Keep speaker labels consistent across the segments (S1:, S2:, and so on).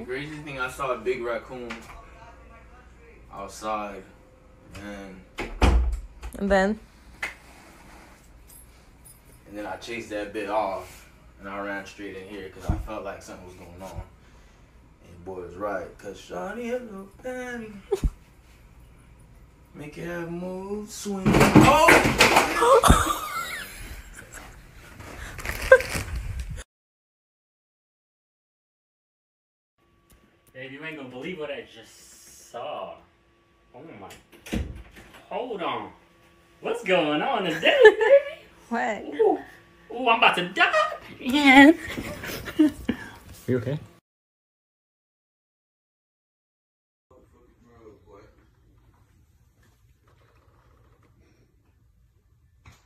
S1: The craziest thing, I saw a big raccoon outside, and
S2: And then
S1: and then I chased that bit off, and I ran straight in here because I felt like something was going on. And boy was right, cause Shawty a little patty. Make it have move, swing. Oh!
S3: Ain't gonna believe what I just saw. Oh my. Hold on. What's going on today, baby?
S2: what?
S3: Ooh, Ooh I'm about to die. Yeah. you okay?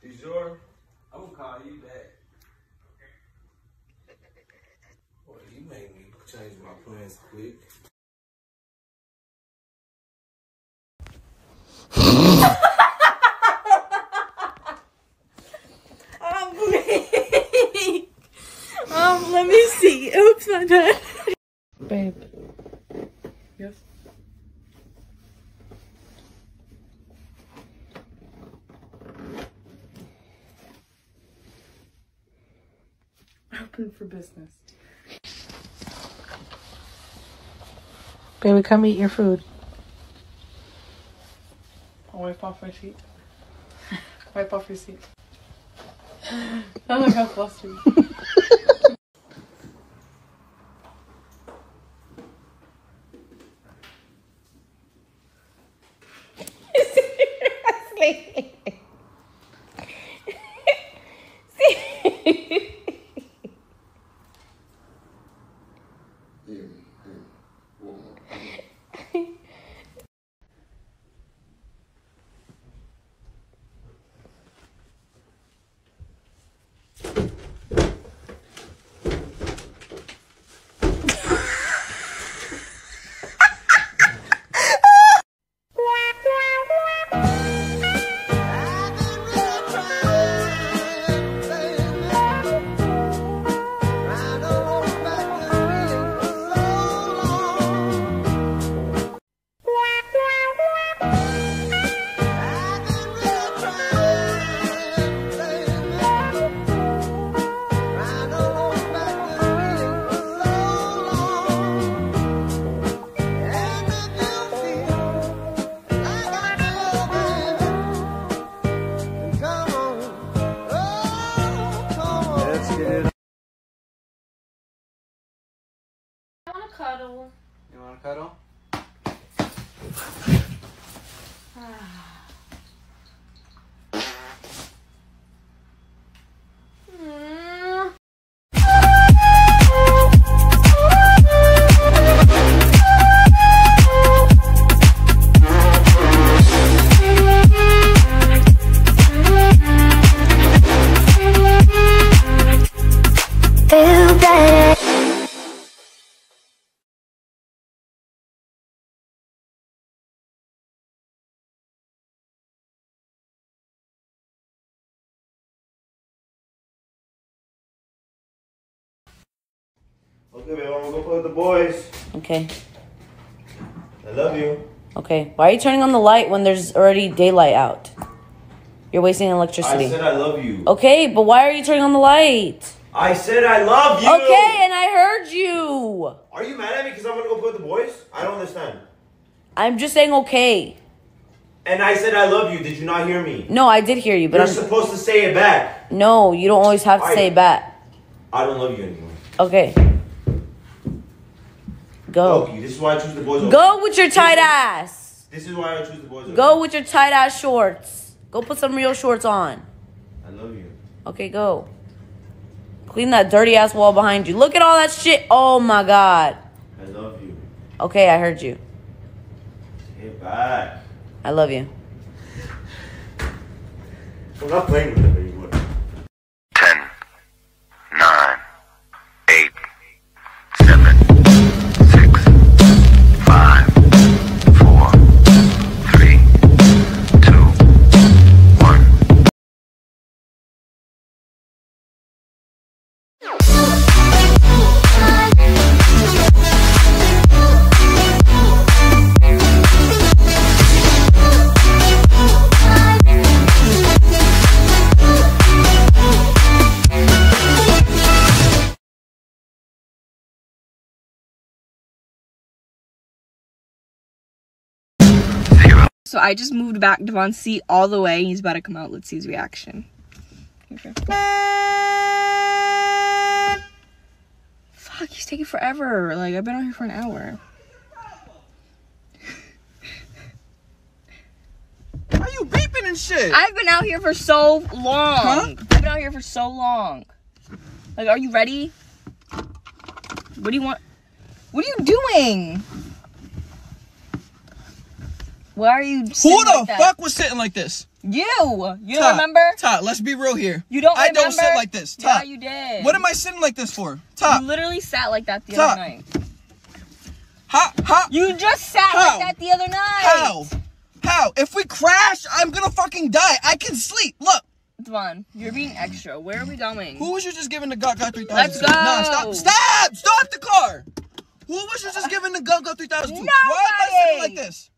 S1: You sure? I'm gonna call you back. Boy, you made me change my plans quick.
S2: Oops, my bad. Babe. Yes. Open for business. Baby, come eat your food. I'll wipe off my seat. wipe off your seat. Oh my god, flustered.
S1: Get it.
S2: I want to cuddle.
S1: Okay, babe, I'm gonna go play with the boys.
S2: Okay.
S1: I love you.
S2: Okay. Why are you turning on the light when there's already daylight out? You're wasting electricity.
S1: I said I love you.
S2: Okay, but why are you turning on the light?
S1: I said I love you.
S2: Okay, and I heard you.
S1: Are you mad at me because I'm gonna go play with the boys? I don't understand.
S2: I'm just saying okay.
S1: And I said I love you. Did you not hear me?
S2: No, I did hear you, but
S1: You're
S2: I'm
S1: supposed to say it back.
S2: no. You don't always have to
S1: Alright.
S2: say it back.
S1: I don't love you anymore.
S2: Okay. Go.
S1: Loki, this is why I choose the boys. over-
S2: Go with your tight ass.
S1: This is why I choose the boys. over-
S2: Go with your tight ass shorts. Go put some real shorts on.
S1: I love you.
S2: Okay, go. Clean that dirty ass wall behind you. Look at all that shit. Oh my god.
S1: I love you.
S2: Okay, I heard you.
S1: It back.
S2: I love you.
S1: I'm not playing with them
S2: So I just moved back Devon's seat all the way. He's about to come out. Let's see his reaction. Fuck, he's taking forever. Like I've been out here for an hour.
S4: Why you beeping and shit?
S2: I've been out here for so long. Huh? I've been out here for so long. Like, are you ready? What do you want? What are you doing? Why are you?
S4: Who the
S2: like
S4: fuck was sitting like this?
S2: You. You
S4: Todd,
S2: remember?
S4: Todd, let's be real here.
S2: You don't.
S4: I
S2: remember?
S4: don't sit like this.
S2: Yeah, you did.
S4: what am I sitting like this for?
S2: You literally sat like that the
S4: Todd.
S2: other night.
S4: how, how,
S2: You just sat
S4: How?
S2: like that the other night.
S4: how, how? If we crash, I'm gonna fucking die. I can sleep. Look,
S2: Devon, you're being extra. Where are we going?
S4: who was you just giving the Got 3000
S2: Let's
S4: to? Nah, stop, stop, stop the car. Who was you just uh, giving the Got 3000 to? Why am I sitting like this?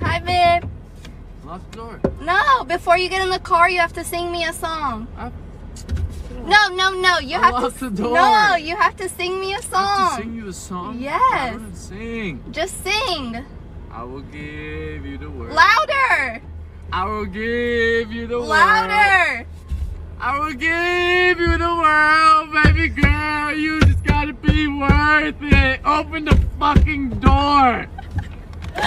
S5: Hi, babe.
S6: The door.
S5: No, before you get in the car, you have to sing me a song.
S6: I-
S5: No, no, no. You
S6: I
S5: have to.
S6: the door.
S5: No, you have to sing me a
S6: I have to
S5: song.
S6: sing you a song?
S5: Yes.
S6: I sing.
S5: Just sing
S6: I will give you the word.
S5: louder,
S6: I will give you the world.
S5: louder.
S6: I will give you the world, baby girl. You just gotta be worth it. Open the fucking door. You're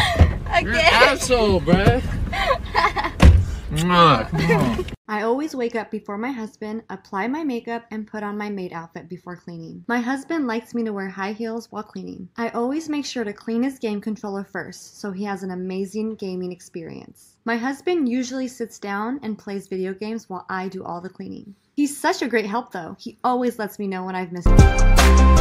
S6: an
S5: Again.
S6: asshole, bruh. Mwah, come on.
S7: I always wake up before my husband, apply my makeup, and put on my maid outfit before cleaning. My husband likes me to wear high heels while cleaning. I always make sure to clean his game controller first so he has an amazing gaming experience. My husband usually sits down and plays video games while I do all the cleaning. He's such a great help though. He always lets me know when I've missed.